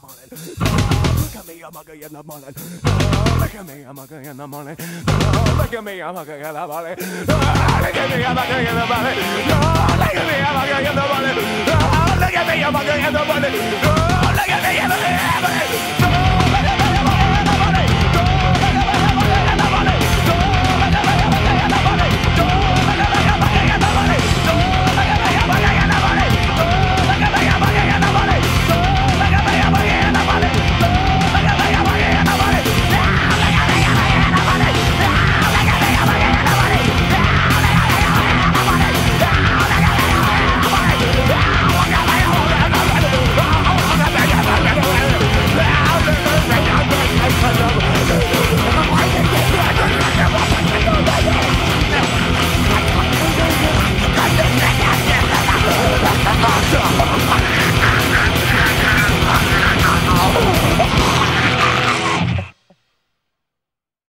Oh, look at me, I'm a guy in the morning. Oh, look at me, I'm a guy in the morning. Oh, look at me, I'm a guy in the morning. Look at me, I'm a guy in the morning. Look at me, I'm a guy in the morning. Look at me, I'm a guy in the morning.